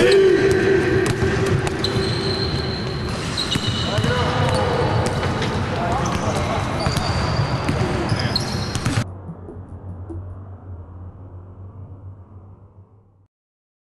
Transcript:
Peace.